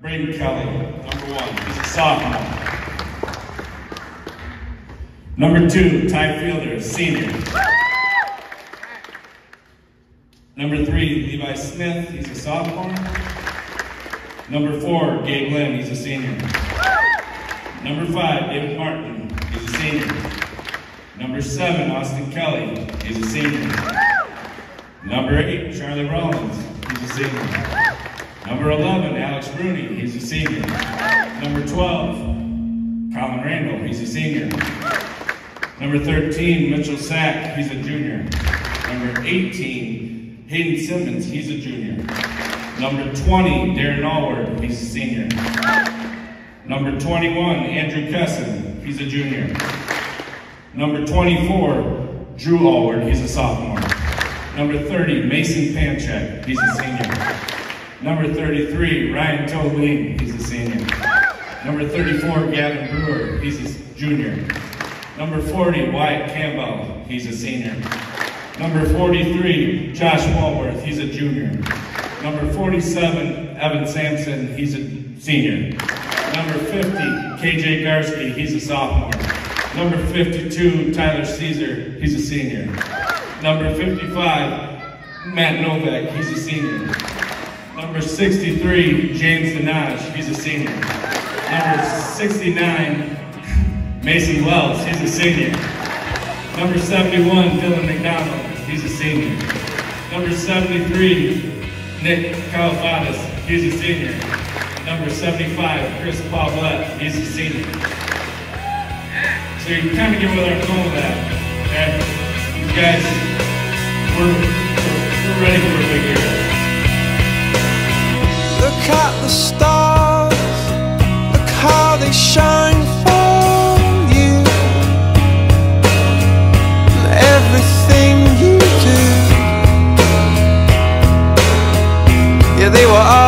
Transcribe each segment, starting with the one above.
Braden Kelly, number one. He's a sophomore. Number two, Ty Fielder, senior. Number three, Levi Smith, he's a sophomore. Number four, Gabe Lynn, he's a senior. Number five, David Martin, he's a senior. Number seven, Austin Kelly, he's a senior. Number eight, Charlie Rollins, he's a senior. Number 11, Alex Rooney, he's a senior. Number 12, Colin Randall, he's a senior. Number 13, Mitchell Sack, he's a junior. Number 18, Hayden Simmons, he's a junior. Number 20, Darren Allward, he's a senior. Number 21, Andrew Kesson, he's a junior. Number 24, Drew Allward, he's a sophomore. Number 30, Mason Panchek, he's a senior. Number 33, Ryan Tobin, he's a senior. Number 34, Gavin Brewer, he's a junior. Number 40, Wyatt Campbell, he's a senior. Number 43, Josh Walworth, he's a junior. Number 47, Evan Sampson, he's a senior. Number 50, KJ Garski, he's a sophomore. Number 52, Tyler Caesar, he's a senior. Number 55, Matt Novak, he's a senior. Number 63, James Dinaj, he's a senior. Number 69, Mason Wells, he's a senior. Number 71, Dylan McDonald, he's a senior. Number 73, Nick Calafatis, he's a senior. Number 75, Chris Paulette, he's a senior. So you kind of get where I'm going with that. Okay? You guys, we're, we're ready for a big year. Look at the stars, look how they shine for you. And everything you do, yeah, they were all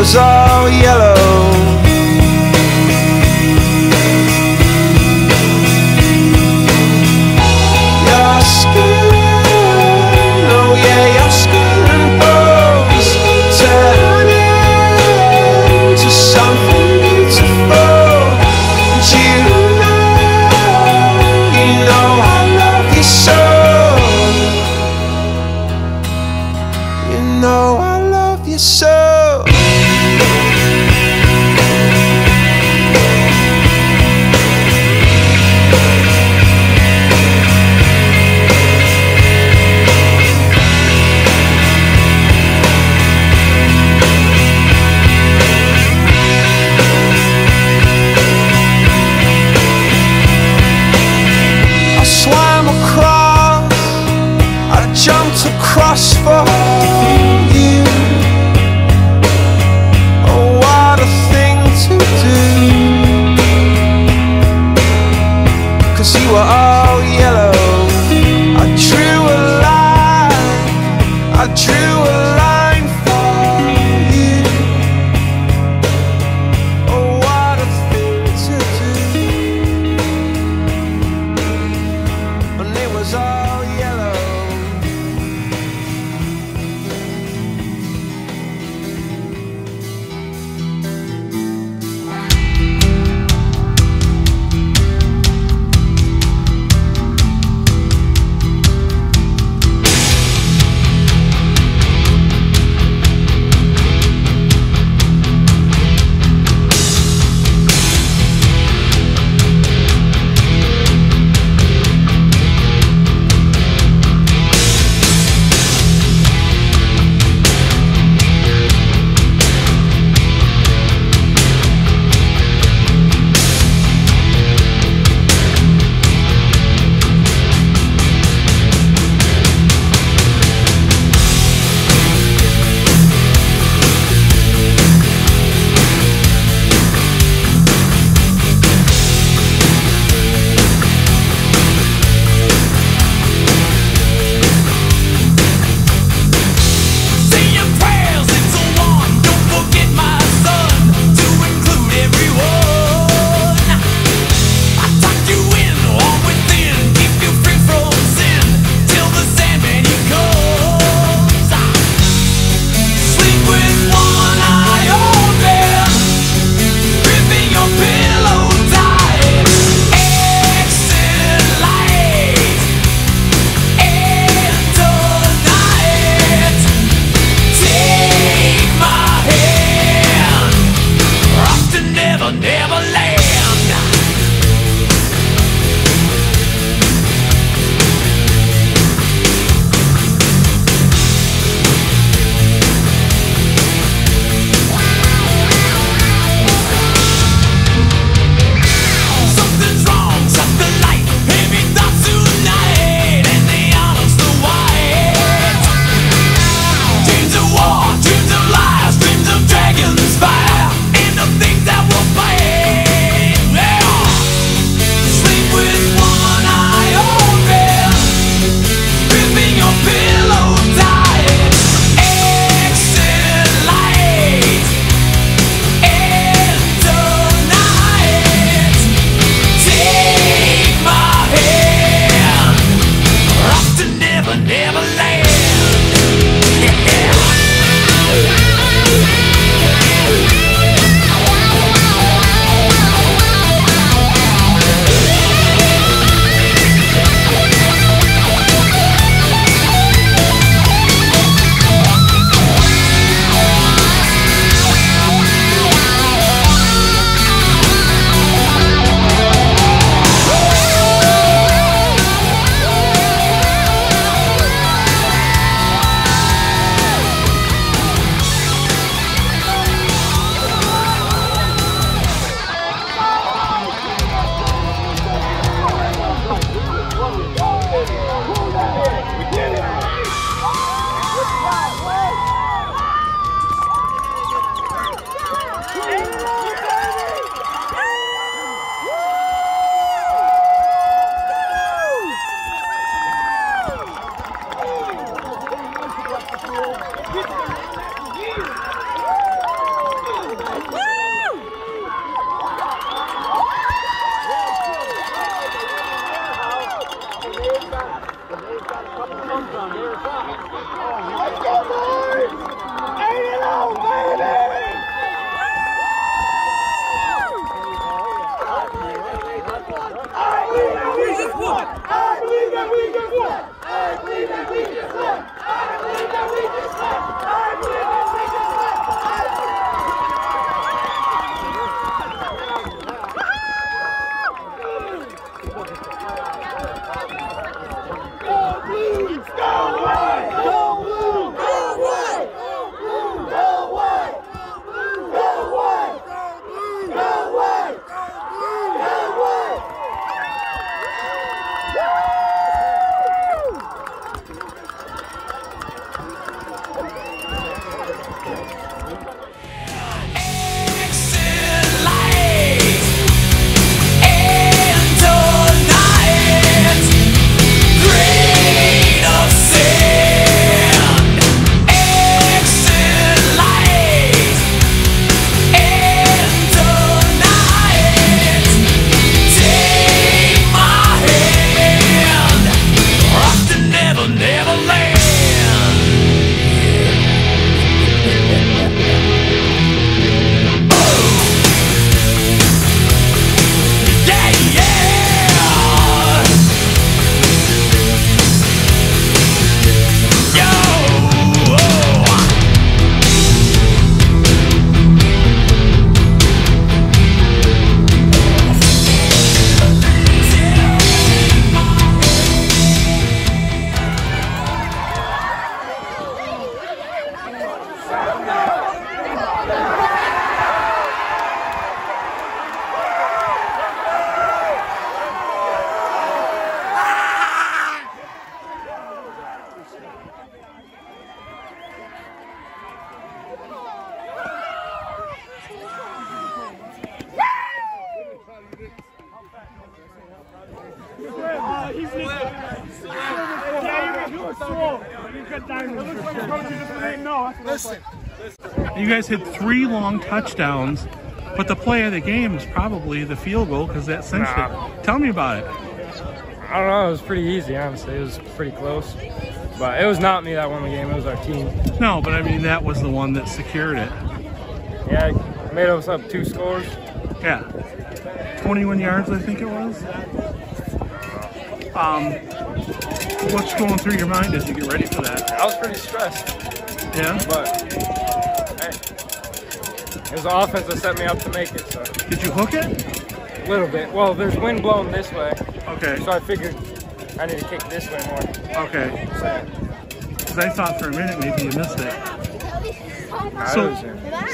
was all yellow. Guys had three long touchdowns, but the play of the game is probably the field goal because that cinched it. Tell me about it. I don't know. It was pretty easy, honestly. It was pretty close. But it was not me that won the game. It was our team. No, but I mean that was the one that secured it. Yeah, made us up two scores. Yeah, 21 yards, I think it was. Um, what's going through your mind as you get ready for that? I was pretty stressed, Yeah. but it was the offense that set me up to make it. So Did you hook it? a little bit. Well, there's wind blowing this way, Okay. so I figured I need to kick this way more. Okay. So, Because I thought for a minute maybe you missed it. So,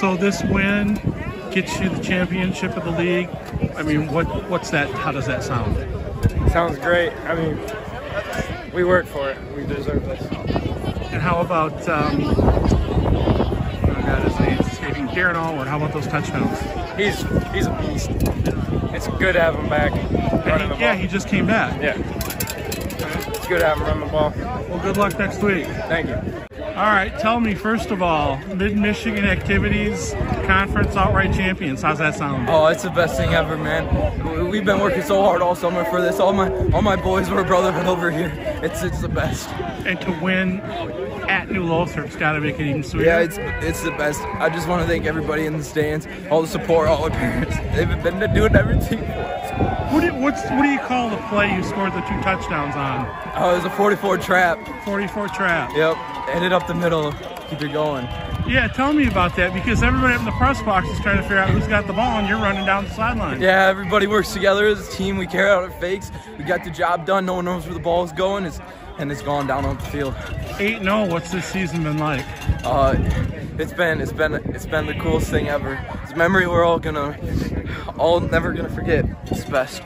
so this win gets you the championship of the league. I mean, what what's that? How does that sound? sounds great. I mean, we work for it. We deserve this. And how about um, Darren Allward? How about those touchdowns? He's he's a beast. It's good to have him back running the And yeah, ball. he just came back. Yeah. It's good to have him run the ball. Well, good luck next week. Thank you. All right, tell me first of all, Mid Michigan Activities Conference outright champions. How's that sound? Oh, it's the best thing ever, man. We- We've been working so hard all summer for this. All my all my boys were brotherhood over here. It's it's the best. And to win at New Lothrop's got to make it even sweeter. Yeah, it's it's the best. I just want to thank everybody in the stands, all the support, all the parents. They've been doing everything for us. What do, what's, what do you call the play you scored the two touchdowns on? Oh, it was a 44 trap. 44 trap. Yep, ended up the middle. Keep it going. Yeah, tell me about that because everybody up in the press box is trying to figure out who's got the ball and you're running down the sideline. Yeah, everybody works together as a team. We carry out our fakes. We got the job done. No one knows where the ball is going. It's, and it's gone down on the field. 8 0, what's this season been like? Uh, it's been it's been it's been the coolest thing ever. It's a memory we're all gonna all never gonna forget. It's the best.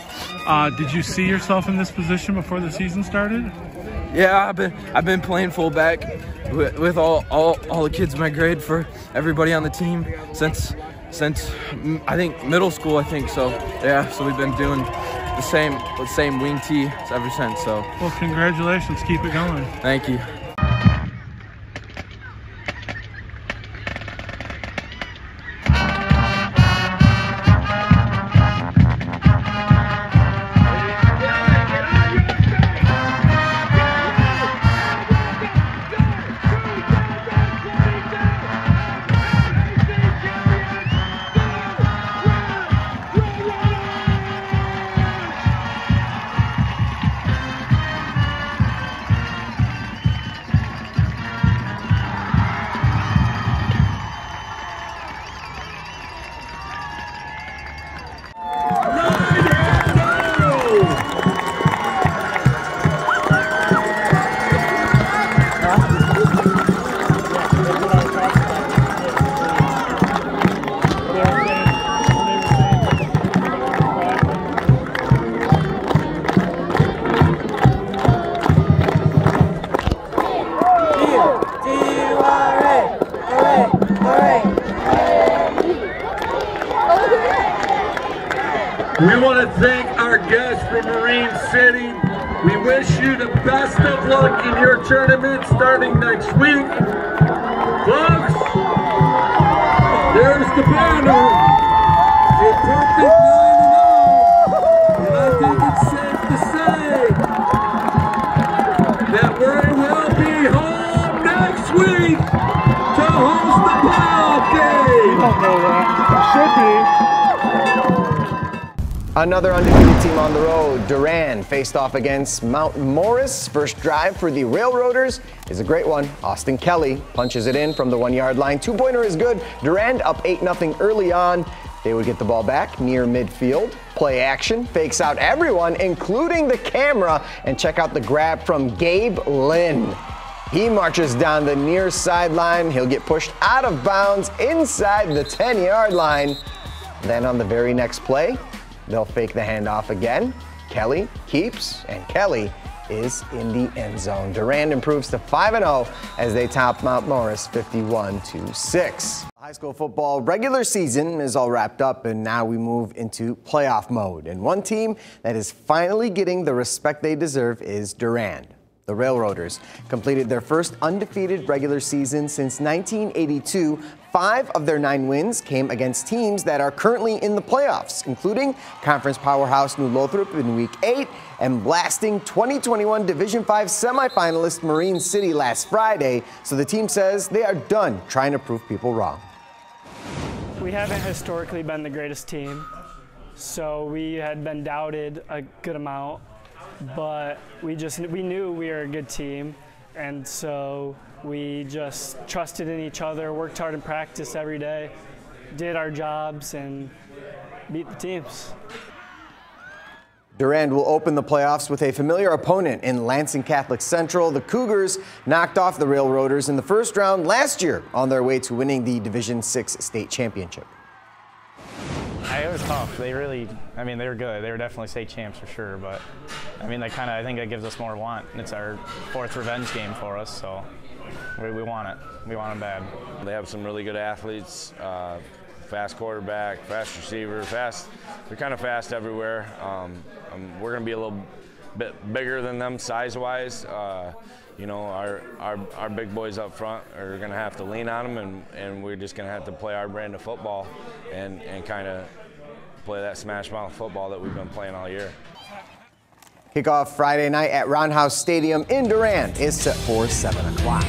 Uh, did you see yourself in this position before the season started? Yeah, I've been I've been playing fullback with, with all, all all the kids in my grade for everybody on the team since since I think middle school. I think so. Yeah, so we've been doing the same the same wing tee ever since. So Well, congratulations. Keep it going. thank you. Guests from Marine City. We wish you the best of luck in your tournament starting next week. Folks, there's the banner. A perfect 9 And oh. I think it's safe to say that we will be home next week to host the playoff game. Another undefeated team on the road. Durand faced off against Mount Morris. First drive for the Railroaders is a great one. Austin Kelly punches it in from the one yard line. Two pointer is good. Durand up 8 0 early on. They would get the ball back near midfield. Play action, fakes out everyone, including the camera, and check out the grab from Gabe Lynn. He marches down the near sideline. He'll get pushed out of bounds inside the 10 yard line. Then on the very next play, they'll fake the handoff again. Kelly keeps, and Kelly is in the end zone. Durand improves to 5 0 as they top Mount Morris 51 to 6. High school football regular season is all wrapped up, and now we move into playoff mode. And one team that is finally getting the respect they deserve is Durand. The Railroaders completed their first undefeated regular season since 1982. Five of their nine wins came against teams that are currently in the playoffs, including conference powerhouse New Lothrop in Week 8 and blasting 2021 Division 5 semifinalist Marine City last Friday. So the team says they are done trying to prove people wrong. We haven't historically been the greatest team, so we had been doubted a good amount but we just we knew we were a good team, and so we just trusted in each other, worked hard in practice every day, did our jobs, and beat the teams. Durand will open the playoffs with a familiar opponent in Lansing Catholic Central. The Cougars knocked off the Railroaders in the first round last year on their way to winning the Division 6 state championship. It was tough. They really, I mean, they were good. They were definitely state champs for sure. But I mean, that kind of, I think that gives us more want. It's our fourth revenge game for us, so we, we want it. We want them bad. They have some really good athletes. Uh, fast quarterback, fast receiver, fast. They're kind of fast everywhere. Um, um, we're going to be a little bit bigger than them size-wise. Uh, you know, our, our, our big boys up front are going to have to lean on them, and, and we're just going to have to play our brand of football and, and kind of play that smash mouth football that we've been playing all year. Kickoff Friday night at Roundhouse Stadium in Durand is set for 7 o'clock.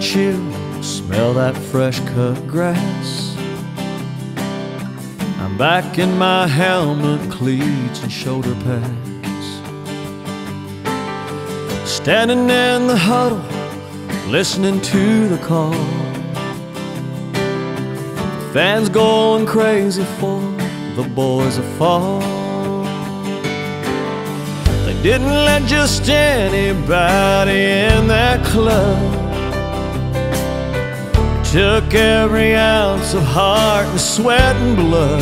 Chill, smell that fresh cut grass. I'm back in my helmet, cleats, and shoulder pads. Standing in the huddle, listening to the call. Fans going crazy for the boys of fall. They didn't let just anybody in that club. Took every ounce of heart and sweat and blood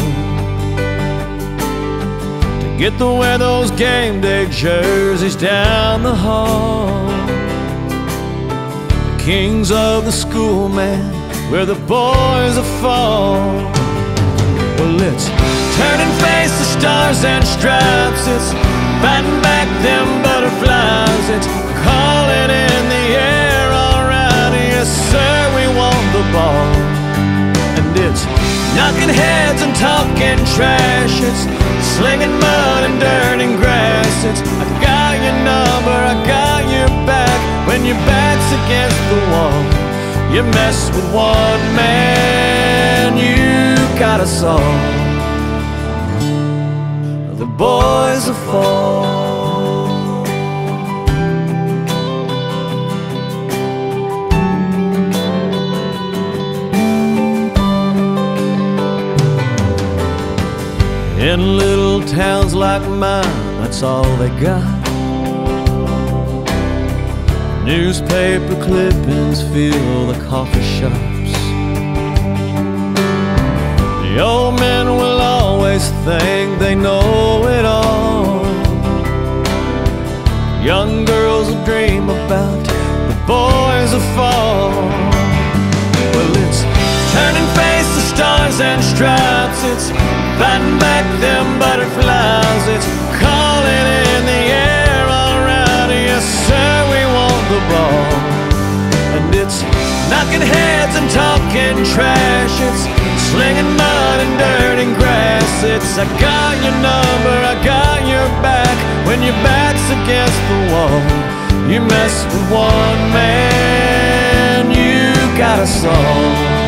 to get to wear those game day jerseys down the hall. The kings of the school, man, where the boys are fall. Well, it's turn and face the stars and stripes. It's fighting back them butterflies. It's And it's knocking heads and talking trash. It's slinging mud and dirt and grass. It's I got your number, I got your back. When your back's against the wall, you mess with one man, you got us all. The boys are fall. In little towns like mine, that's all they got. Newspaper clippings fill the coffee shops. The old men will always think they know it all. Young girls will dream about the boys of fall. and. It's biting back them butterflies. It's calling in the air all around. Yes, sir, we want the ball. And it's knocking heads and talking trash. It's slinging mud and dirt and grass. It's I got your number, I got your back. When your back's against the wall, you mess with one man. You got a song.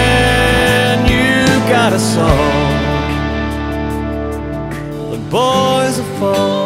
us all. The boys are fall.